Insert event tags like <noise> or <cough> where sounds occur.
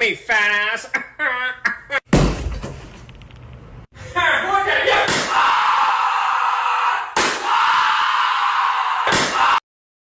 me, fat ass. <laughs>